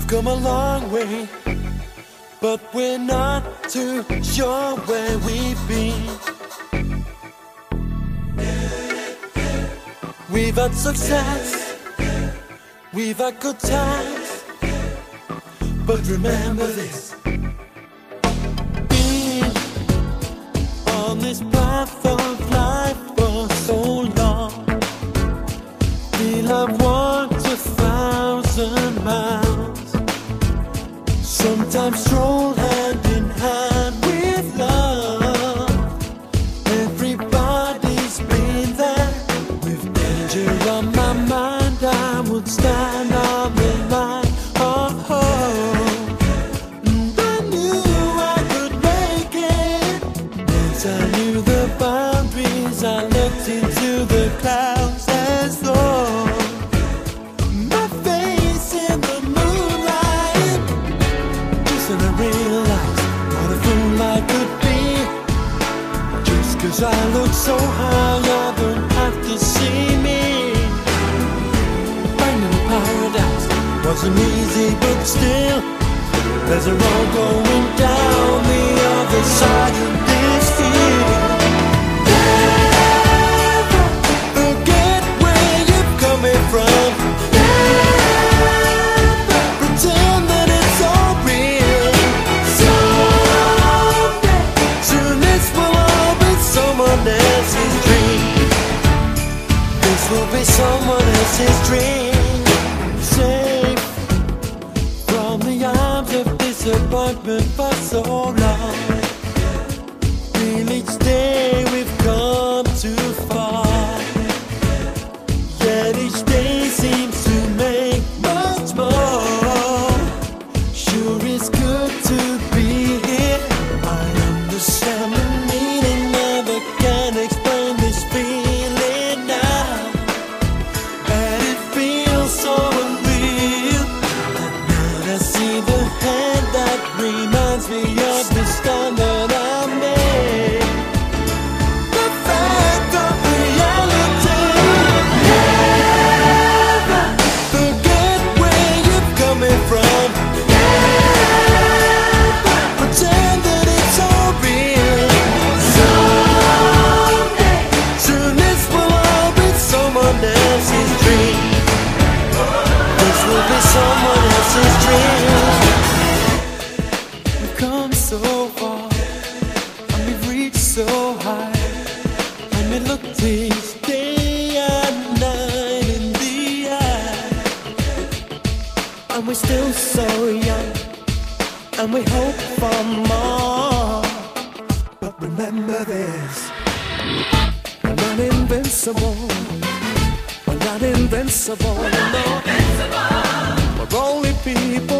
We've come a long way, but we're not too sure where we've been. We've had success, we've had good times, but remember this. Being on this path of life for so long, feel I've walked Sometimes stroll hand in hand with love. Everybody's been there. With danger on my mind, I would stand on the line. Oh. And I knew I could make it. Once I knew Realized what a fool I could be. Just cause I look so high, I don't have to see me. Finding paradise wasn't easy, but still, there's a road going down the other side of this field. Never forget where you're coming from. Be someone else's dream. Safe from the arms of disappointment for so long. Feel each day We've come so far, and we've reached so high. And we look this day and night in the eye. And we're still so young, and we hope for more. But remember this, we're not invincible. We're not invincible. no. We're only people.